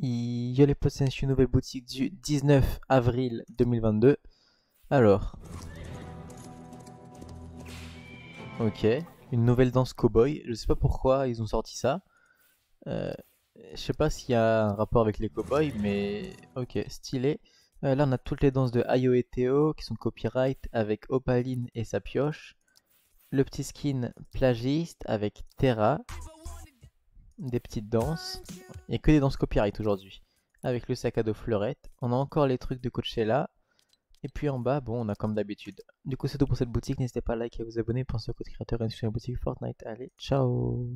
il y a les posts une nouvelle boutique du 19 avril 2022. Alors. Ok. Une nouvelle danse cowboy. Je sais pas pourquoi ils ont sorti ça. Euh, je sais pas s'il y a un rapport avec les cowboys, mais ok, stylé. Euh, là, on a toutes les danses de Ayo et Théo qui sont copyright avec Opaline et sa pioche. Le petit skin plagiste avec Terra. Des petites danses. Il a que des danses copyright aujourd'hui. Avec le sac à dos fleurette. On a encore les trucs de Coachella. Et puis en bas, bon, on a comme d'habitude. Du coup, c'est tout pour cette boutique. N'hésitez pas à liker et à vous abonner. Pensez au code créateur et sur la boutique Fortnite. Allez, ciao